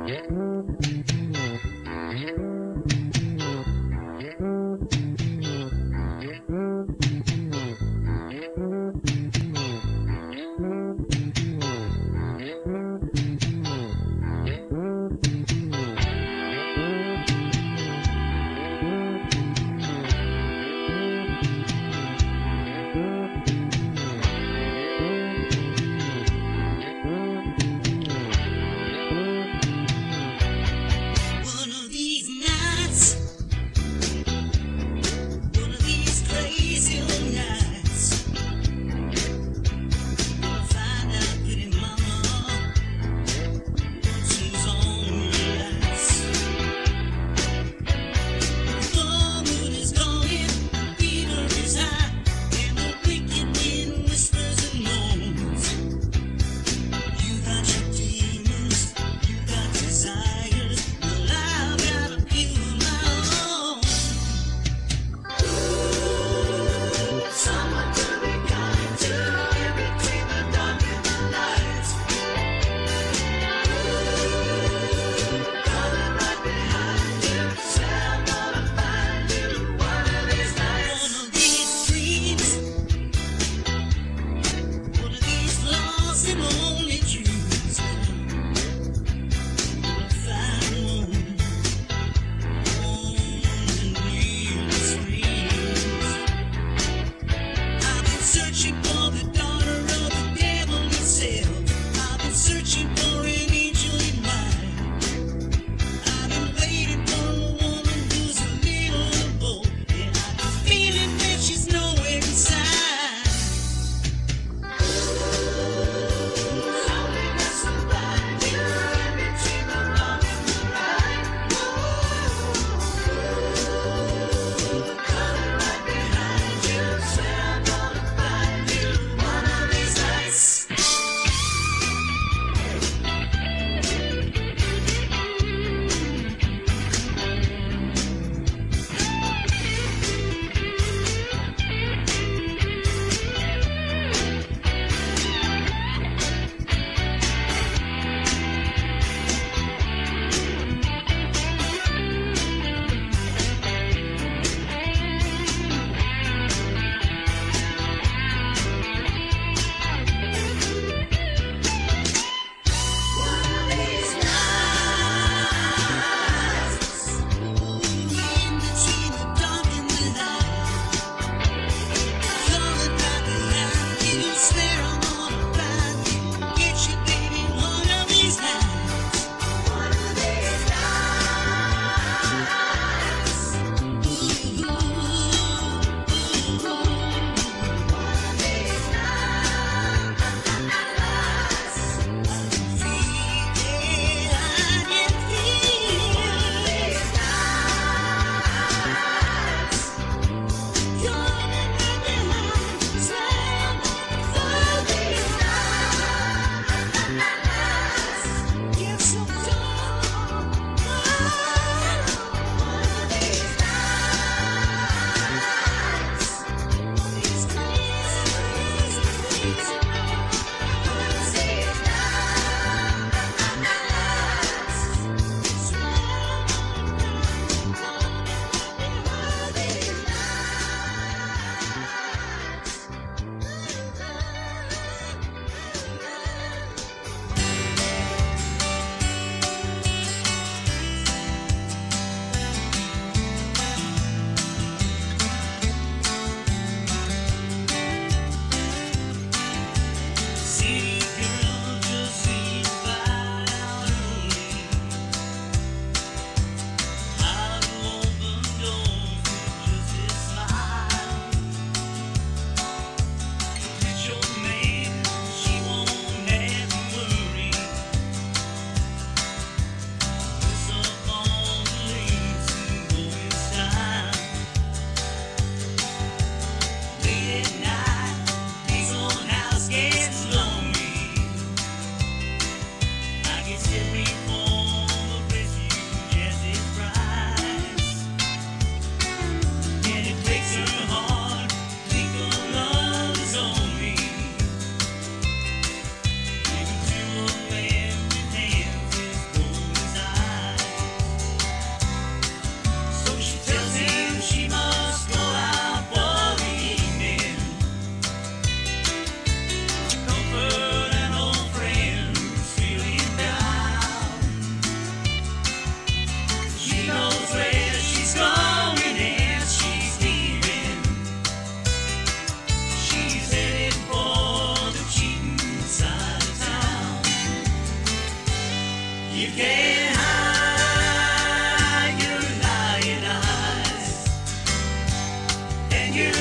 Of these nights.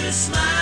And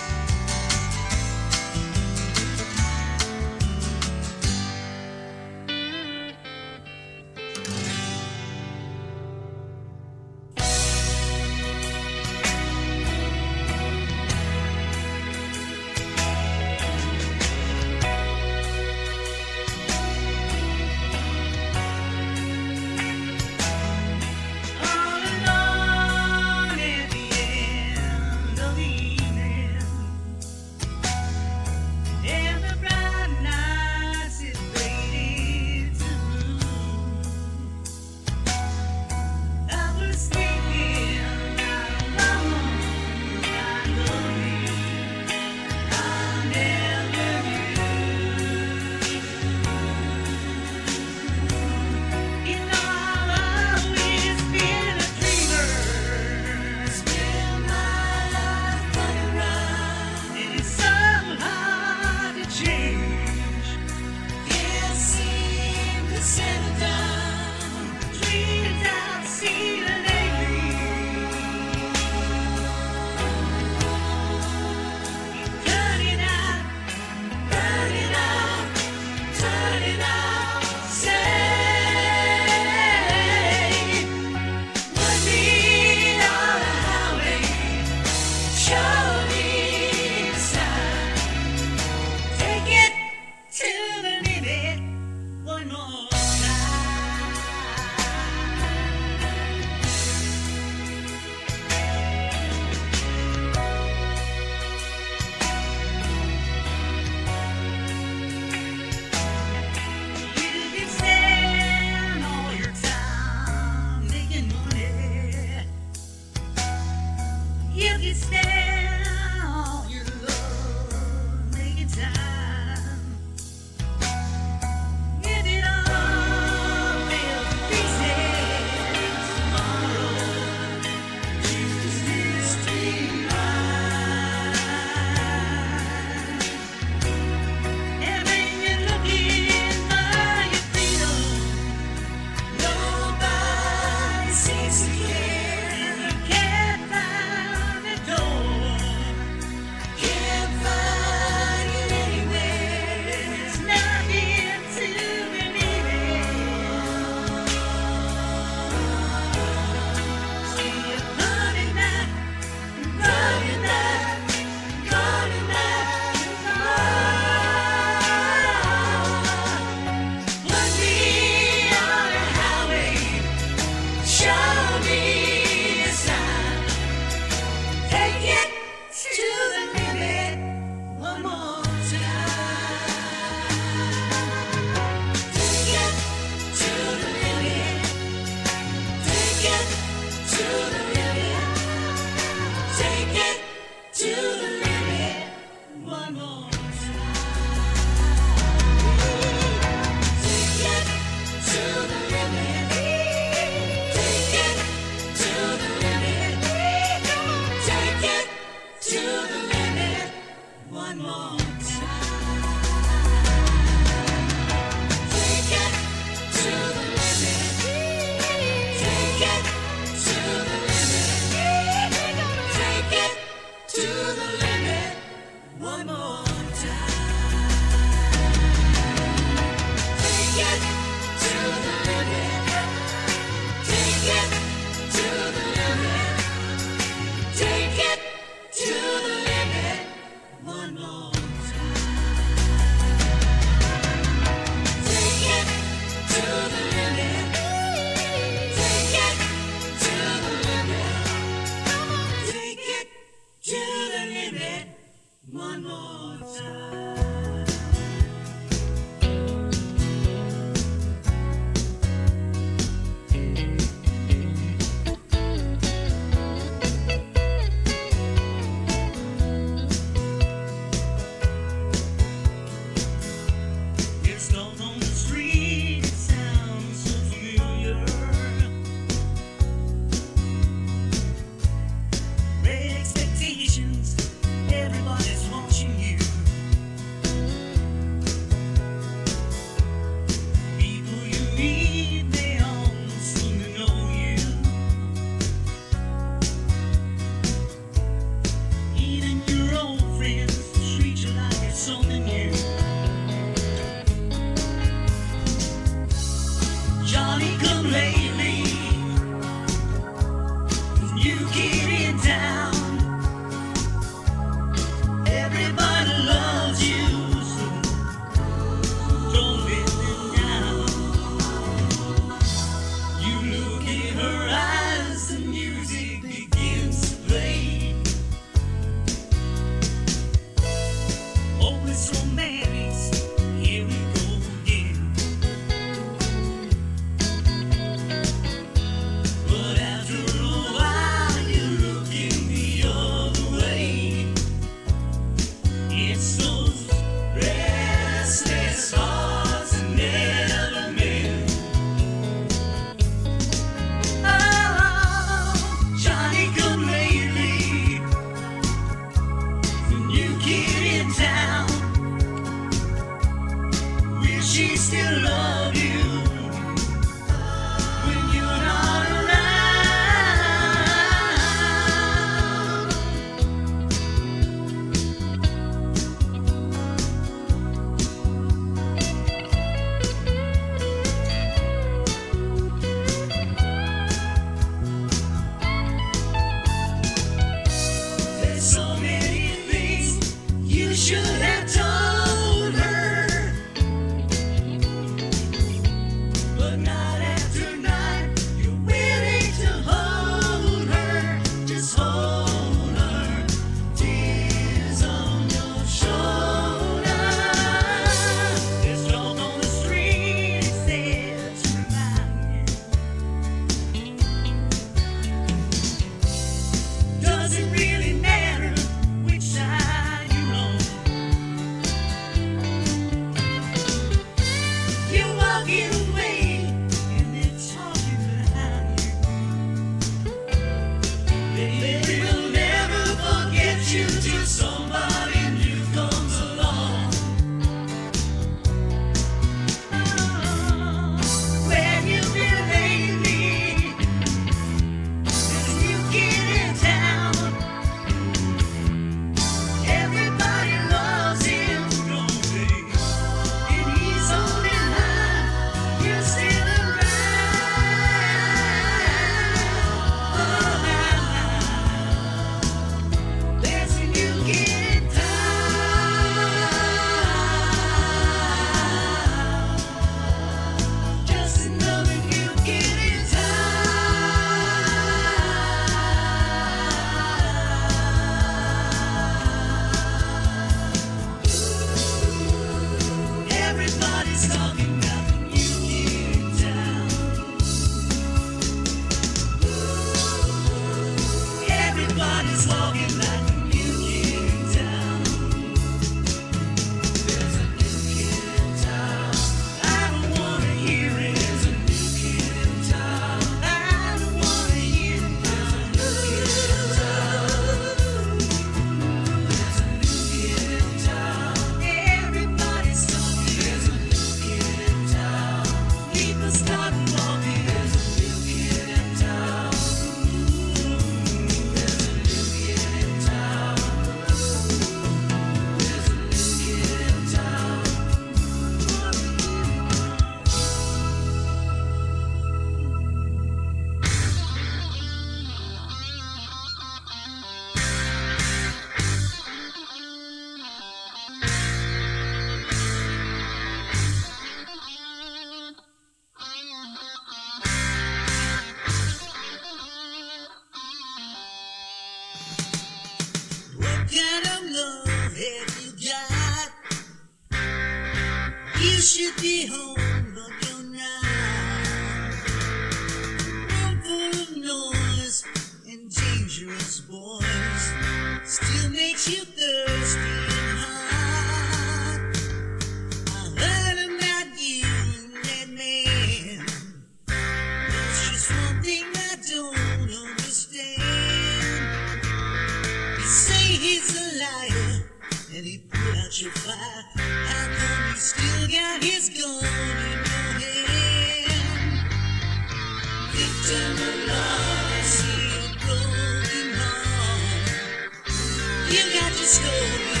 You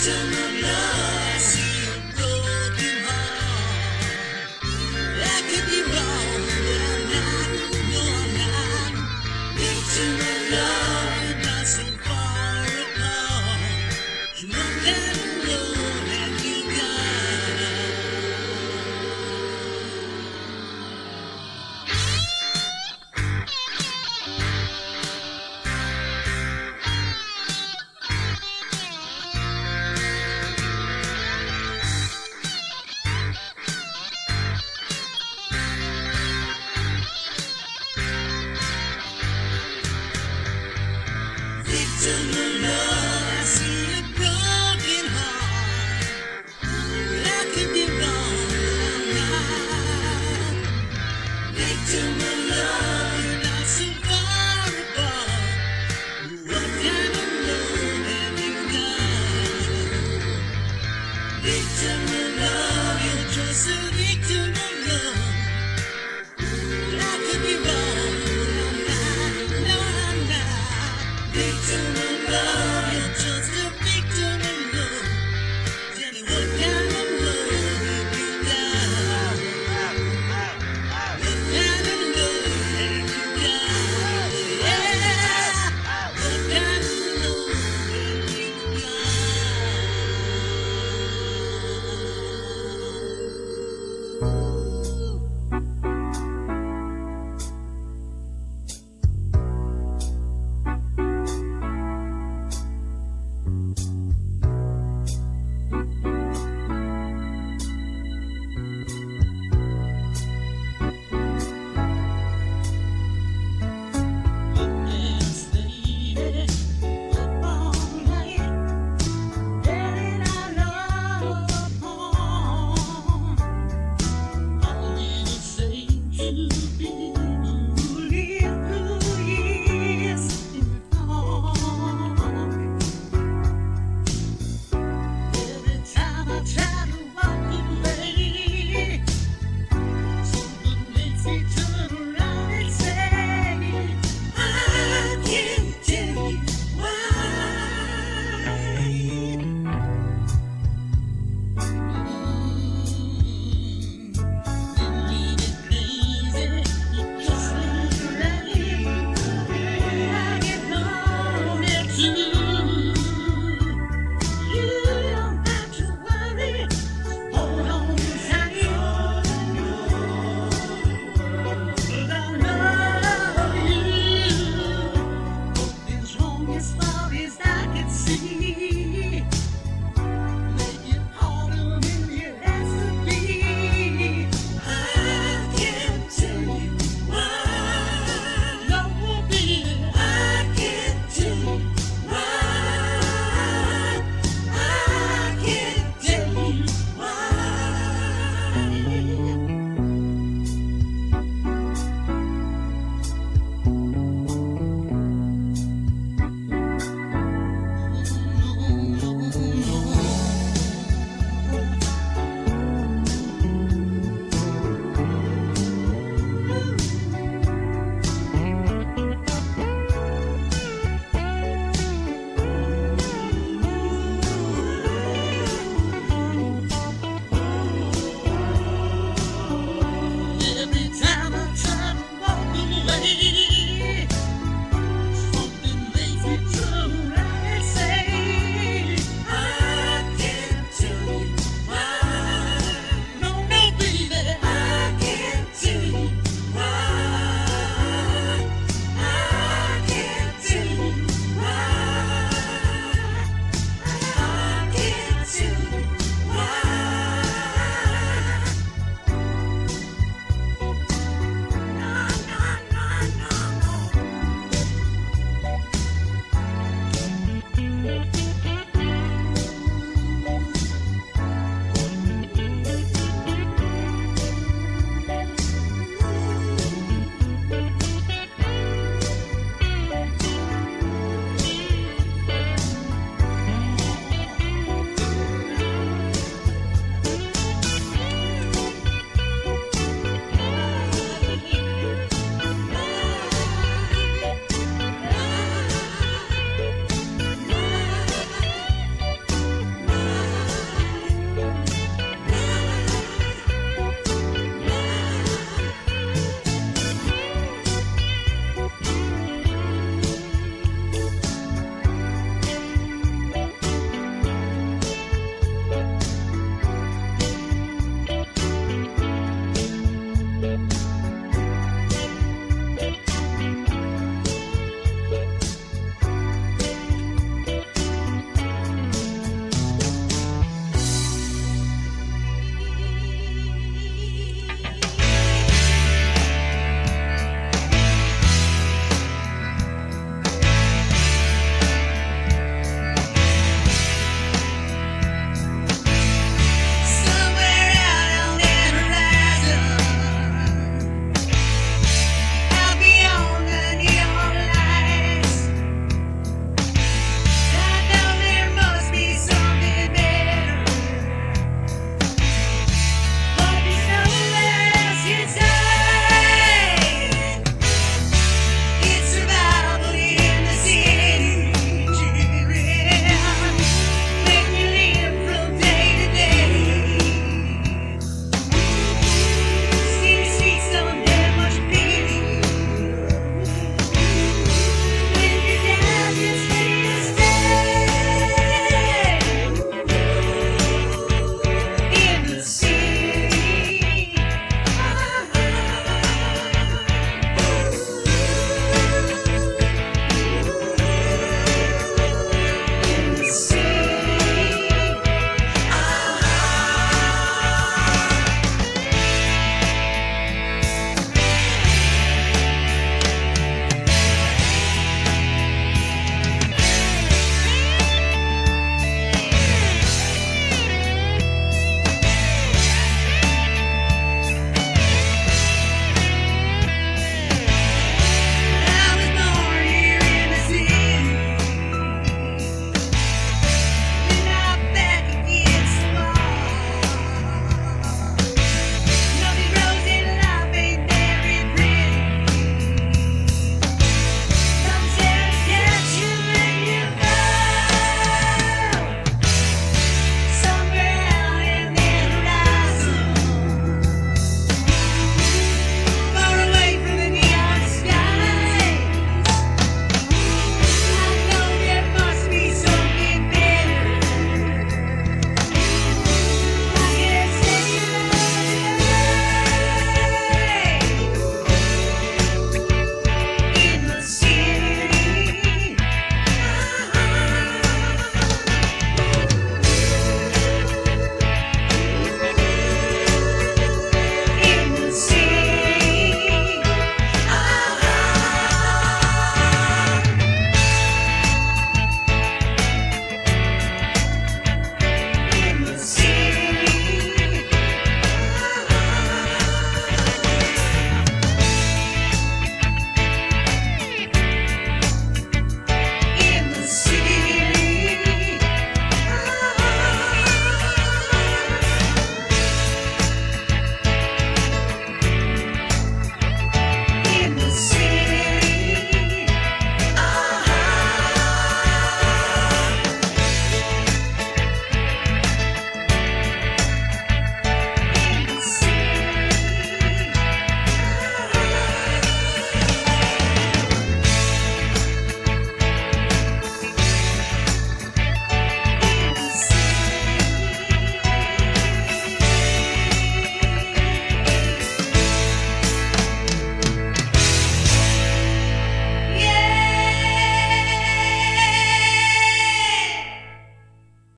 Victim of